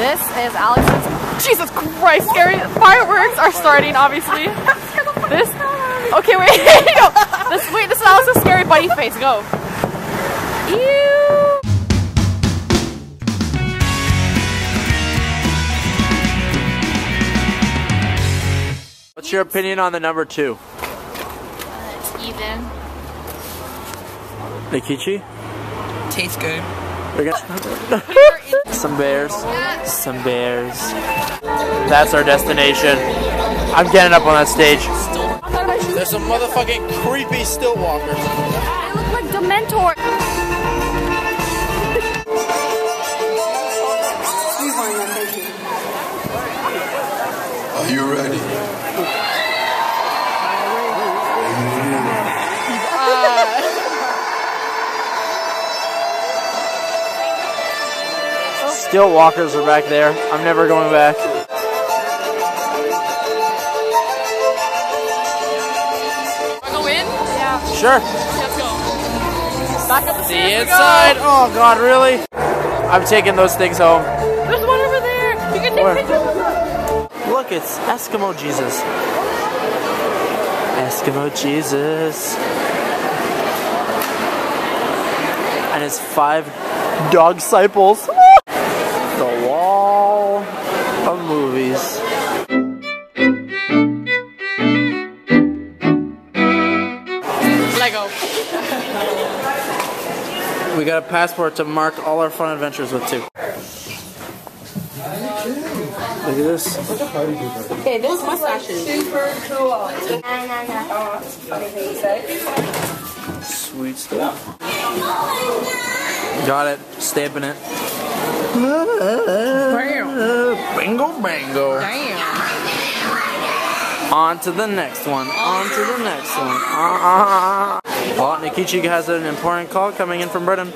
This is Alex's. Jesus Christ, scary fireworks are starting. Obviously. This. Okay, wait. no. This. Wait. This is Alex's scary bunny face. Go. Ew. What's your opinion on the number two? It's even. Nikichi? Tastes good. We're gonna some bears. Some bears. That's our destination. I'm getting up on that stage. There's some motherfucking creepy stilt walkers. I look like Dementor. Are you ready? Stilt walkers are back there. I'm never going back. Go in. Yeah. Sure. Let's go. Back up the The stairs. we go. inside. Oh god, really? I'm taking those things home. There's one over there. You can take Where? pictures. Look, it's Eskimo Jesus. Eskimo Jesus. And his five dog disciples. The wall of movies. Lego. We got a passport to mark all our fun adventures with too. Look at this. Okay, this mustaches. Sweet stuff. Got it. Stamping it. Bingo bango. Damn. On to the next one. On to the next one. Uh, well, Nikichi has an important call coming in from Britain.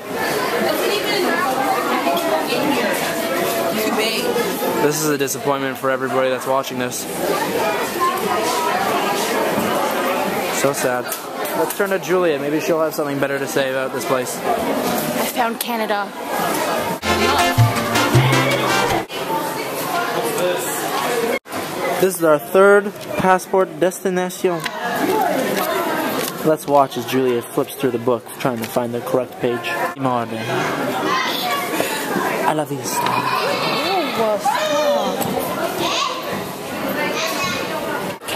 This is a disappointment for everybody that's watching this. So sad. Let's turn to Julia. Maybe she'll have something better to say about this place. I found Canada. This is our third passport destination. Let's watch as Julia flips through the book trying to find the correct page. Modern. I love these.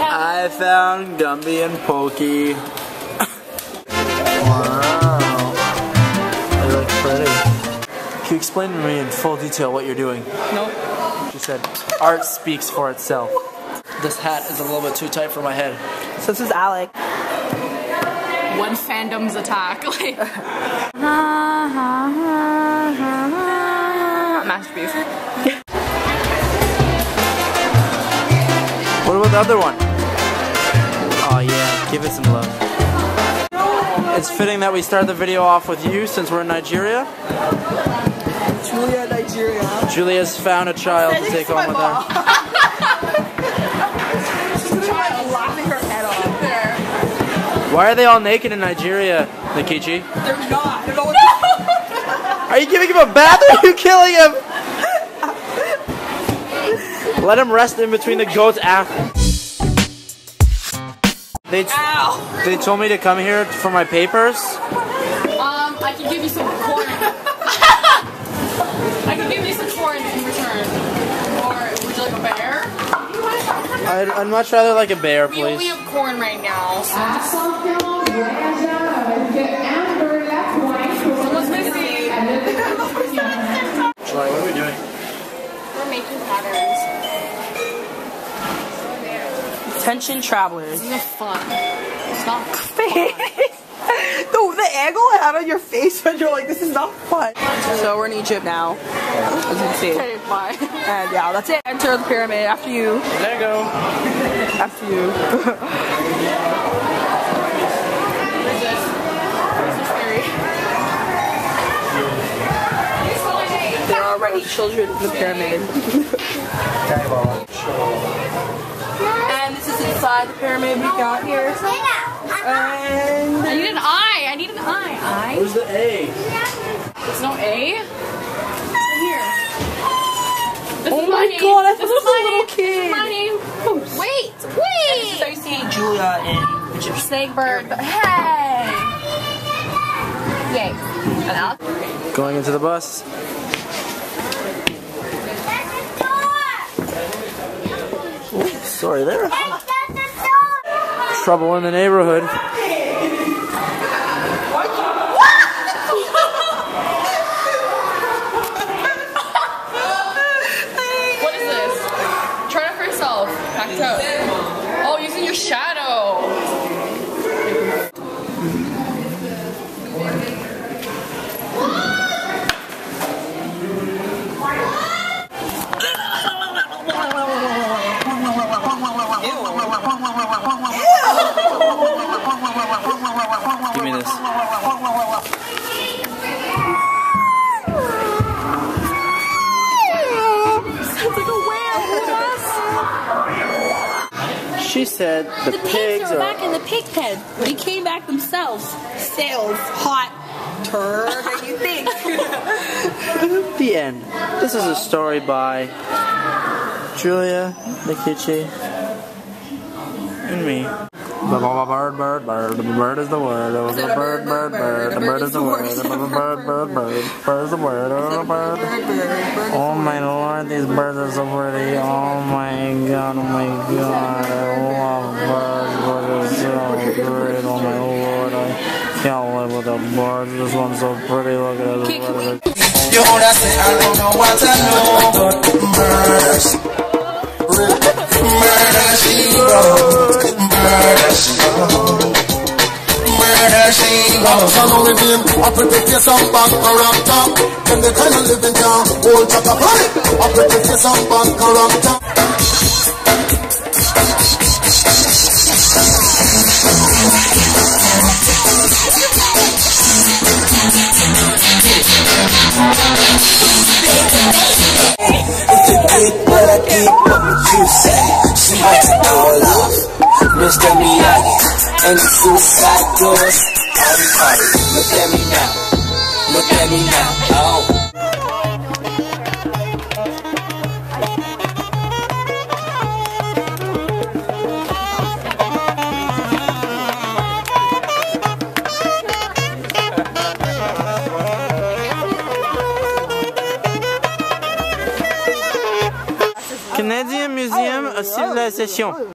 I found Gumby and Pokey. wow. They look pretty. Can you explain to me in full detail what you're doing? No. She said, art speaks for itself. This hat is a little bit too tight for my head. So this is Alec. One fandom's attack. Like, Masterpiece. What about the other one? Oh yeah, give it some love. It's fitting that we start the video off with you since we're in Nigeria. Julia, Nigeria. Julia's found a child to take home with her. Why are they all naked in Nigeria, Nikichi? They're not. Don't know what Are you giving him a bath or are you killing him? Let him rest in between the goats after. They, Ow. they told me to come here for my papers. um, I can give you some corn. I can give you some corn in return. Or would you like a bear? I'd, I'd much rather like a bear, please. We only have corn right now. So just, someone's missing. Sorry, what are we doing? We're making patterns. Attention travelers. This is fun. It's not the, the angle I had on your face when you're like, this is not fun. So we're in Egypt now, as you can see. Okay, bye. And yeah, that's it. Enter the pyramid after you. Lego. After you. This is scary. There are already children in the pyramid. and this is inside the pyramid we got here. And I need an eye. I need an eye. Eye? Where's the A? There's no A? Right here. This Oh is my name. God, I thought this was a my little name. kid. My name. Wait, wait. So you see Julia in Egyptian. Snake bird. Hey. Yay. And Alex. Going into the bus. Sorry there. Trouble in the neighborhood. Give She said the, The pigs pigs are are. back in the pig pen. They came back themselves. Sales hot. Turd, you think. The end. This is a story by Julia, Nikichi, and me. Bird, bird, bird, the bird is the word. The bird, bird, bird, the bird is the word. The bird, bird, bird, bird is the word. Oh, bird. Oh my lord, these birds are so pretty. Oh my god, oh my god. Oh, I love birds. Birds are so great. Oh my lord, I can't live with the birds. This one's so pretty. Look at this. You would have said, I don't know what I know, but murder, murder she wrote, murder she wrote, murder she wrote. Son only name, I protect your some bad character. Them the kind of living down, old chapter panic. I protect your some bad character. But I keep what you say. And the suicide doors. Party, party. Look at me now. Look at me now. Oh. Canadian Museum of Civilization.